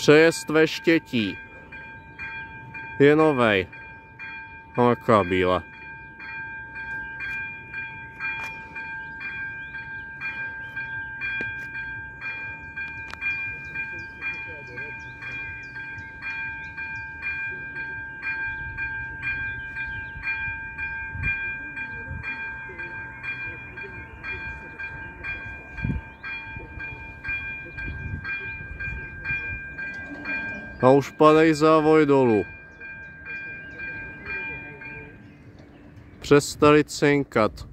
Přejezd ve Štětí. Je novej. Jaká bílá. A už padej závoj dolů. Přestali cinkat. To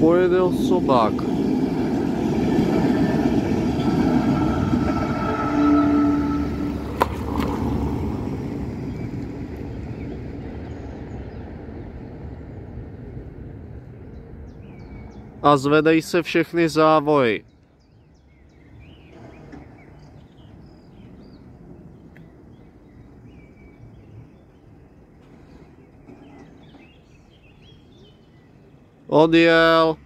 pojede osobák. A zvedej se všechny závoji. on the Earl.